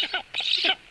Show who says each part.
Speaker 1: Shut up.